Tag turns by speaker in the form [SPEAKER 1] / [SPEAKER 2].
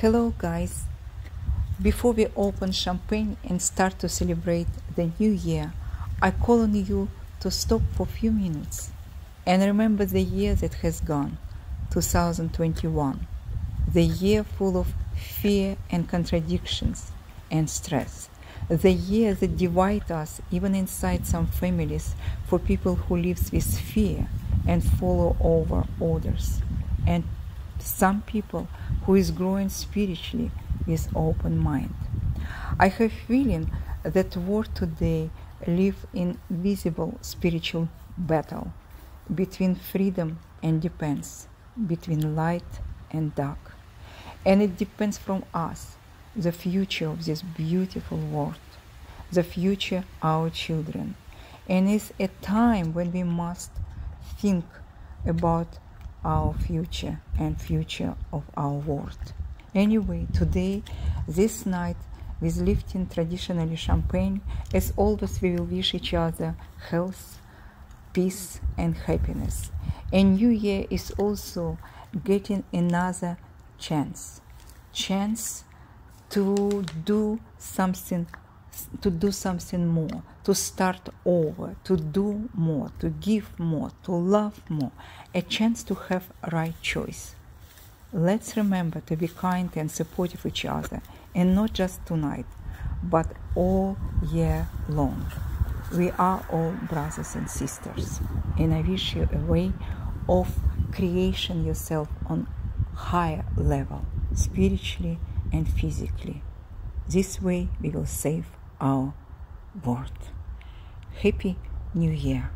[SPEAKER 1] Hello, guys. Before we open champagne and start to celebrate the new year, I call on you to stop for a few minutes and remember the year that has gone, 2021, the year full of fear and contradictions and stress, the year that divides us even inside some families for people who live with fear and follow over orders, and some people who is growing spiritually with open mind. I have feeling that world today live in visible spiritual battle between freedom and depends, between light and dark. And it depends from us, the future of this beautiful world, the future our children. And it's a time when we must think about our future and future of our world. Anyway, today, this night, with lifting traditionally champagne, as always, we will wish each other health, peace, and happiness. And New Year is also getting another chance, chance to do something to do something more, to start over, to do more, to give more, to love more, a chance to have right choice. Let's remember to be kind and supportive each other, and not just tonight, but all year long. We are all brothers and sisters, and I wish you a way of creation yourself on higher level, spiritually and physically. This way we will save our world. Happy New Year!